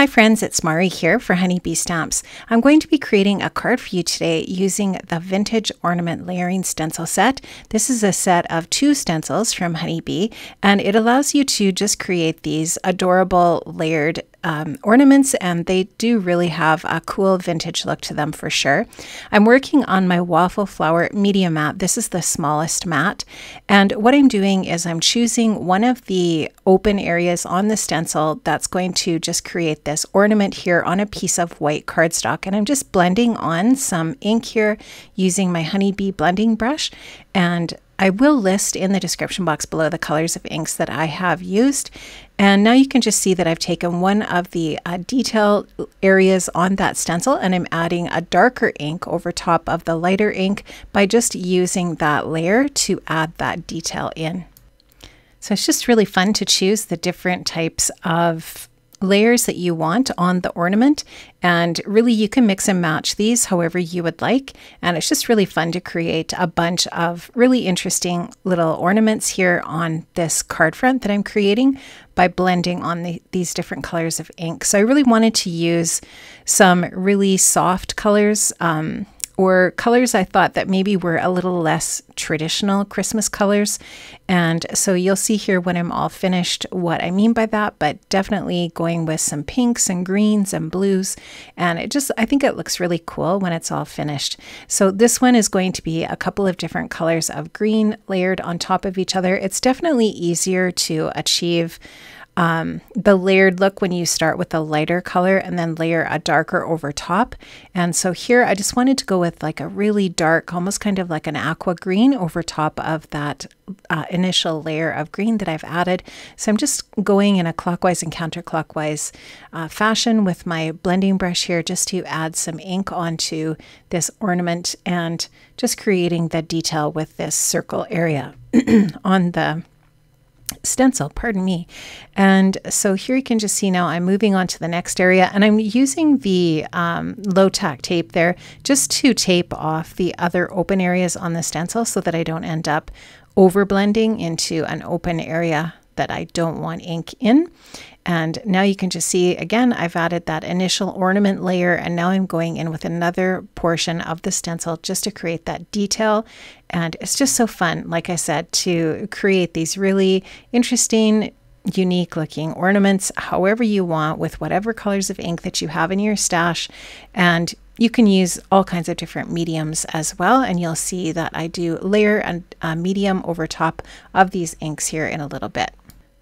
Hi friends, it's Mari here for Honeybee Stamps. I'm going to be creating a card for you today using the Vintage Ornament Layering Stencil Set. This is a set of two stencils from Honeybee and it allows you to just create these adorable layered um, ornaments and they do really have a cool vintage look to them for sure. I'm working on my waffle flower medium mat. This is the smallest mat and what I'm doing is I'm choosing one of the open areas on the stencil that's going to just create this ornament here on a piece of white cardstock and I'm just blending on some ink here using my honeybee blending brush and I will list in the description box below the colors of inks that I have used. And now you can just see that I've taken one of the uh, detail areas on that stencil and I'm adding a darker ink over top of the lighter ink by just using that layer to add that detail in. So it's just really fun to choose the different types of layers that you want on the ornament and really you can mix and match these however you would like and it's just really fun to create a bunch of really interesting little ornaments here on this card front that I'm creating by blending on the, these different colors of ink. So I really wanted to use some really soft colors um, or colors I thought that maybe were a little less traditional Christmas colors. And so you'll see here when I'm all finished what I mean by that, but definitely going with some pinks and greens and blues. And it just, I think it looks really cool when it's all finished. So this one is going to be a couple of different colors of green layered on top of each other. It's definitely easier to achieve um, the layered look when you start with a lighter color and then layer a darker over top. And so here I just wanted to go with like a really dark, almost kind of like an aqua green over top of that uh, initial layer of green that I've added. So I'm just going in a clockwise and counterclockwise uh, fashion with my blending brush here just to add some ink onto this ornament and just creating the detail with this circle area on the stencil, pardon me. And so here you can just see now I'm moving on to the next area and I'm using the um, low tack tape there just to tape off the other open areas on the stencil so that I don't end up over blending into an open area that I don't want ink in. And now you can just see, again, I've added that initial ornament layer and now I'm going in with another portion of the stencil just to create that detail. And it's just so fun, like I said, to create these really interesting, unique looking ornaments however you want with whatever colors of ink that you have in your stash. And you can use all kinds of different mediums as well. And you'll see that I do layer a uh, medium over top of these inks here in a little bit.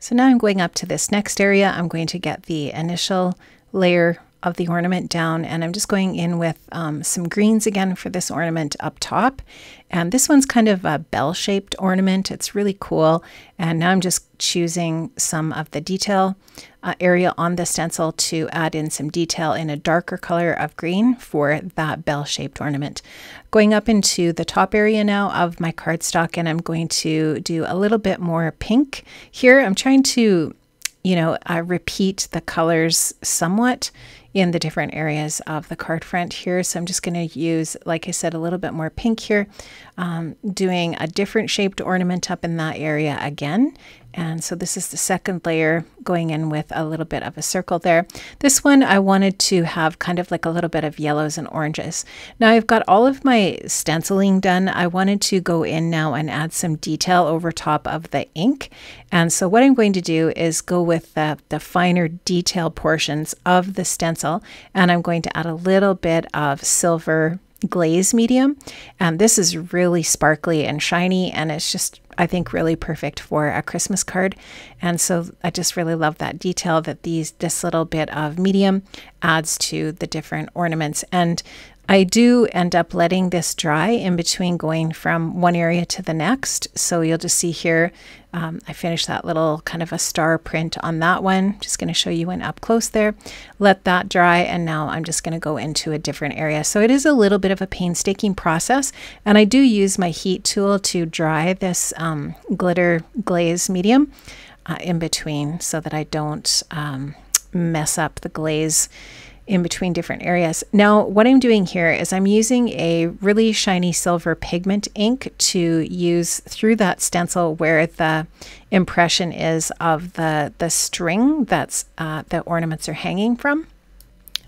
So now I'm going up to this next area. I'm going to get the initial layer of the ornament down and I'm just going in with um, some greens again for this ornament up top. And this one's kind of a bell-shaped ornament. It's really cool. And now I'm just choosing some of the detail uh, area on the stencil to add in some detail in a darker color of green for that bell-shaped ornament. Going up into the top area now of my cardstock and I'm going to do a little bit more pink here. I'm trying to you know, uh, repeat the colors somewhat in the different areas of the card front here. So I'm just going to use, like I said, a little bit more pink here, um, doing a different shaped ornament up in that area again. And so this is the second layer going in with a little bit of a circle there. This one I wanted to have kind of like a little bit of yellows and oranges. Now I've got all of my stenciling done. I wanted to go in now and add some detail over top of the ink. And so what I'm going to do is go with the, the finer detail portions of the stencil and I'm going to add a little bit of silver glaze medium. And this is really sparkly and shiny and it's just I think really perfect for a Christmas card. And so I just really love that detail that these this little bit of medium adds to the different ornaments. And I do end up letting this dry in between going from one area to the next. So you'll just see here, um, I finished that little kind of a star print on that one. Just going to show you one up close there. Let that dry and now I'm just going to go into a different area. So it is a little bit of a painstaking process and I do use my heat tool to dry this um, glitter glaze medium uh, in between so that I don't um, mess up the glaze in between different areas. Now, what I'm doing here is I'm using a really shiny silver pigment ink to use through that stencil where the impression is of the, the string that's uh, the ornaments are hanging from.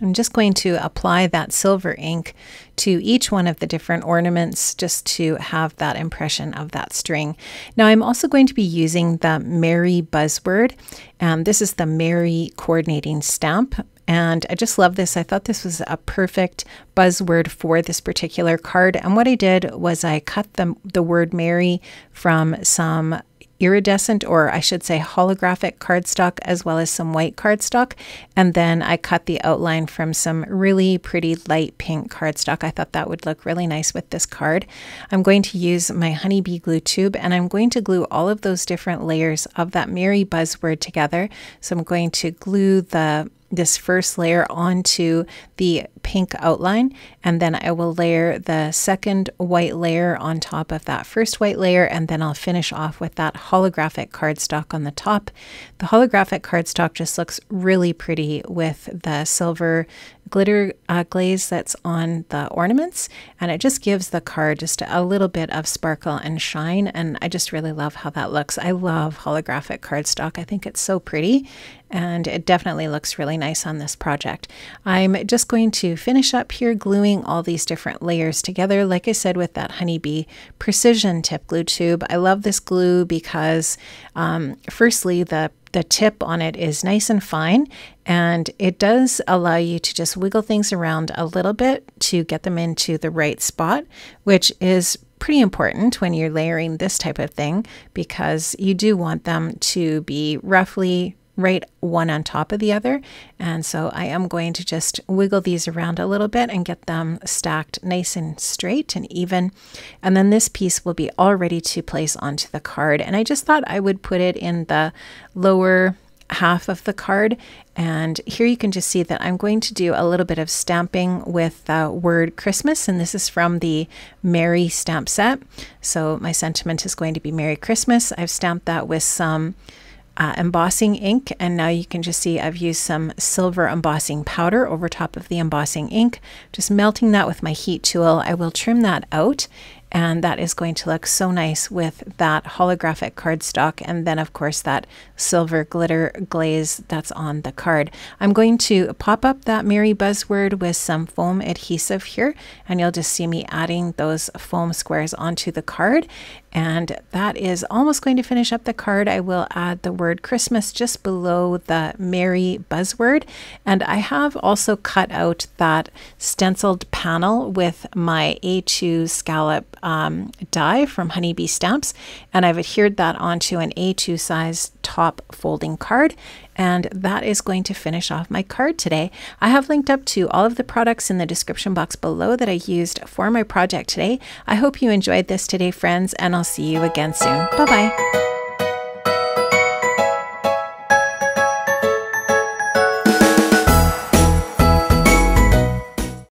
I'm just going to apply that silver ink to each one of the different ornaments just to have that impression of that string. Now I'm also going to be using the Merry buzzword and this is the Merry coordinating stamp and I just love this. I thought this was a perfect buzzword for this particular card. And what I did was I cut the, the word Merry from some iridescent, or I should say holographic cardstock, as well as some white cardstock. And then I cut the outline from some really pretty light pink cardstock. I thought that would look really nice with this card. I'm going to use my honeybee glue tube and I'm going to glue all of those different layers of that Merry buzzword together. So I'm going to glue the this first layer onto the pink outline and then I will layer the second white layer on top of that first white layer and then I'll finish off with that holographic cardstock on the top. The holographic cardstock just looks really pretty with the silver glitter uh, glaze that's on the ornaments and it just gives the card just a little bit of sparkle and shine and I just really love how that looks. I love holographic cardstock. I think it's so pretty and it definitely looks really nice on this project. I'm just going to finish up here gluing all these different layers together like I said with that honeybee precision tip glue tube. I love this glue because um, firstly the the tip on it is nice and fine and it does allow you to just wiggle things around a little bit to get them into the right spot, which is pretty important when you're layering this type of thing because you do want them to be roughly right one on top of the other. And so I am going to just wiggle these around a little bit and get them stacked nice and straight and even. And then this piece will be all ready to place onto the card. And I just thought I would put it in the lower half of the card. And here you can just see that I'm going to do a little bit of stamping with the word Christmas. And this is from the Merry stamp set. So my sentiment is going to be Merry Christmas. I've stamped that with some uh, embossing ink and now you can just see I've used some silver embossing powder over top of the embossing ink just melting that with my heat tool. I will trim that out and that is going to look so nice with that holographic cardstock and then of course that silver glitter glaze that's on the card. I'm going to pop up that Merry buzzword with some foam adhesive here and you'll just see me adding those foam squares onto the card and that is almost going to finish up the card. I will add the word Christmas just below the Merry buzzword. And I have also cut out that stenciled panel with my A2 scallop um, die from Honeybee Stamps. And I've adhered that onto an A2 size top folding card and that is going to finish off my card today. I have linked up to all of the products in the description box below that I used for my project today. I hope you enjoyed this today, friends, and I'll see you again soon. Bye bye.